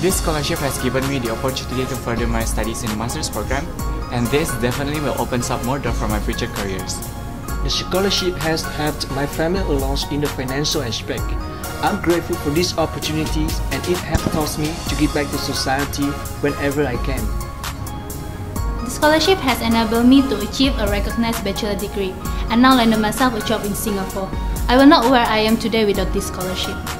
This scholarship has given me the opportunity to further my studies in master's program, and this definitely will open up more doors for my future careers. The scholarship has helped my family a lot in the financial aspect. I'm grateful for these opportunities and it has taught me to give back to society whenever I can. The scholarship has enabled me to achieve a recognized bachelor degree and now land myself a job in Singapore. I will not where I am today without this scholarship.